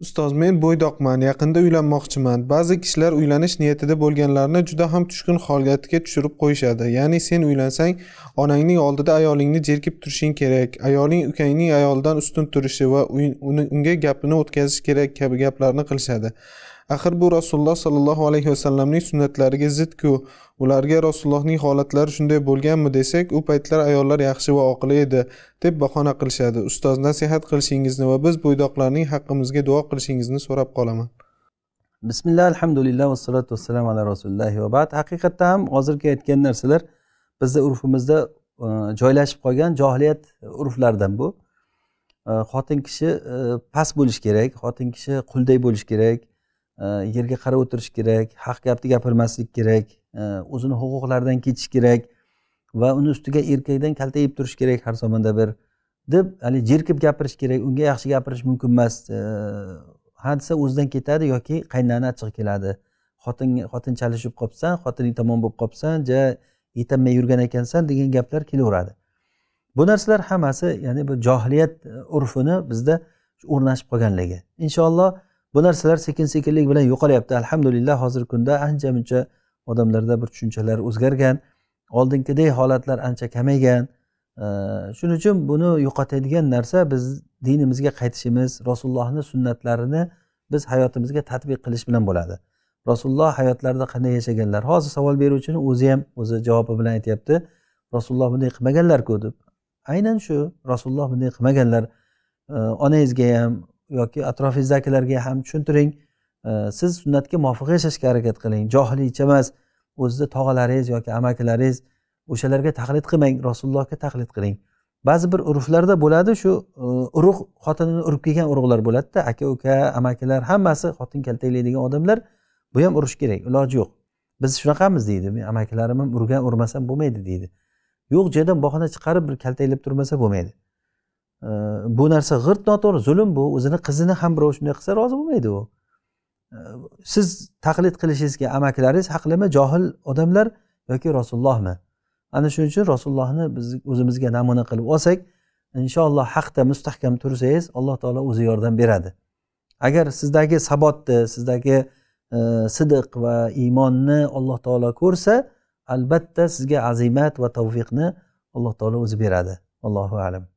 ustoz men bo'ydoqman yaqinda uylanmoqchiman. Ba'zi kishilar uylanish niyatida bo'lganlarni juda ham tushkun holatga tushirib qo'yishadi. Ya'ni sen uylansang onangning oldida ayolingni jerkib turishing kerak ayoling ukangning ayolidan ustun turishi va unga gapini o'tkazish kerak kabi gaplarni qilishadi. Axir bu rasululloh sollallohu alayhi vasallamning sunnatlariga zidku ularga rasulullohning holatlari shunday bo'lganmi desak u paytlar ayollar yaxshi va oqila edi deb bahona qilishadi. Ustoz nasihat qilishingizni va biz bo'ydoqlarning haqqimizga duo qilishingizni so'rab qolaman. Bismillah alhamdulillah vassalotu vassalamu ala rasulilloh va ba'd. Haqiqatda ham hozirgi aytgan narsalar bizni urfimizda e, joylashib qolgan johiliyat urflaridan bu. E, xotin kishi e, past bo'lishi kerak xotin kishi qulday bo'lishi kerak. Э, yerga qarab o'tirish kerak haq gapni gapirmaslik kerak e, o'zini huquqlaridan kechish kerak va uni ustiga erkakdan kaltayib turish kerak har zamonda bir deb haligi jerkib gapirish kerak unga yaxshi gapirish mumkin emas. E, ha desa o'zidan ketadi yoki qaynona achchig'i keladi. Xotin xotin chalishib qolibsan xotining tomon bo'lib qolibsan ja yetolmay yurgan ekansan degan gaplar kelaveradi. Bu narsalar hammasi ya'ni bu johiliyat urfini bizda o'rnashib qolganligi. Inshaalloh bu narsalar sekin sekinlik bilan yo'qolyapti. Alhamdulillah hozirgi kunda ancha muncha odamlarda bir tushunchalar o'zgargan. Oldingidek holatlar ancha kamaygan. Shuning uchun buni yo'qotadigan narsa biz dinimizga qaytishimiz rasulullohni sunnatlarini biz hayotimizga tadbiq qilish bilan bo'ladi. Rasululloh hayotlarida qanday yashaganlar? Hozir savol beruvchini o'zi ham o'zi javobi bilan aytyapti. Rasululloh bunday qilmaganlarku deb. Aynan shu rasululloh bunday qilmaganlar onangizga ham yoki atrofingizdagilarga ham tushuntiring. Siz sunnatga muvofiq yashashga harakat qiling. Johiliycha emas o'zizni tog'alaringiz yoki amakilaringiz o'shalarga taqlid qilmang rasulullohga taqlid qiling. Ba'zi bir urflarda bo'ladi shu e, urug' xotinini urib kelgan urug'lar bo'ladida aka uka amakilar hammasi xotin kaltaklaydigan odamlar bu ham urish kerak iloji yo'q. Biz shunaqamiz deydi men amakilarim ham urgan urmasam bo'lmaydi deydi. Yo'q joydan bahona chiqarib bir kaltaklab turmasa bo'lmaydi. Bu narsa g'irt noto'g'ri zulm bu. O'zini qizini ham birov shunday qilsa rozi bo'lmaydi u. Siz taqlid qilishingizga amakilaringiz haqlimi? Johil odamlar yoki rasulullohmi? Ana shuning uchun rasulullohni biz o'zimizga namuna qilib olsak inshaalloh haqda mustahkam tursangiz alloh taolo o'zi yordam beradi. Agar sizdagi sabotni sizdagi e, sidiq va iymonni alloh taolo ko'rsa albatta sizga azimat va tavfiqni alloh taolo o'zi beradi. Allohu alam.